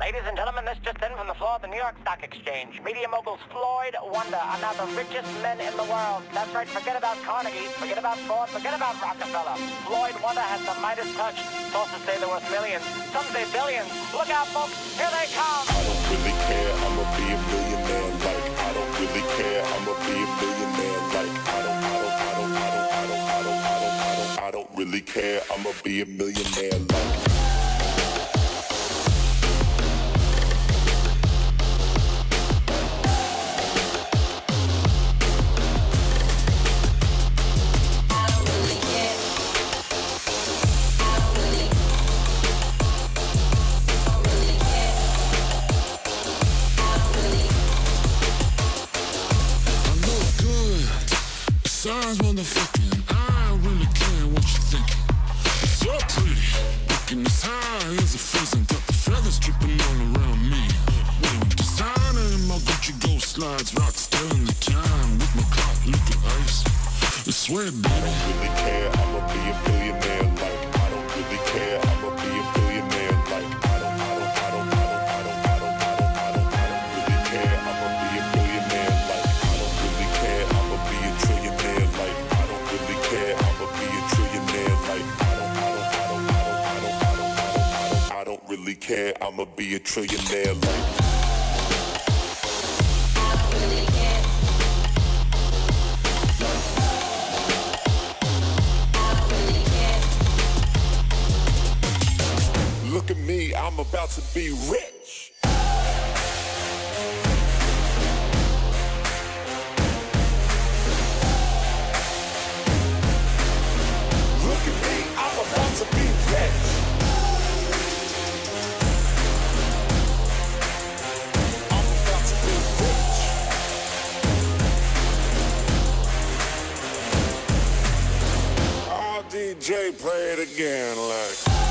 Ladies and gentlemen, this just in from the floor of the New York Stock Exchange. Media moguls Floyd Wonder are now the richest men in the world. That's right, forget about Carnegie, forget about Ford, forget about Rockefeller. Floyd Wonder has the Midas touch. Sources say they're worth millions, some say billions. Look out, folks, here they come. I don't really care, I'ma be a like I don't really care, I'ma be a like I don't, I don't, I don't, I don't, I don't, I don't, I don't, I don't really care, I'ma be a millionaire like Besides, motherfucking, I really care what you think. So pretty, looking as high as a pheasant. Got the feathers dripping all around me. Wearing designer in my Gucci gold slides, rock still the time with my clock looking ice. I swear, baby. really care, care, I'ma be a trillionaire like. Look at me, I'm about to be rich. DJ, play it again, like.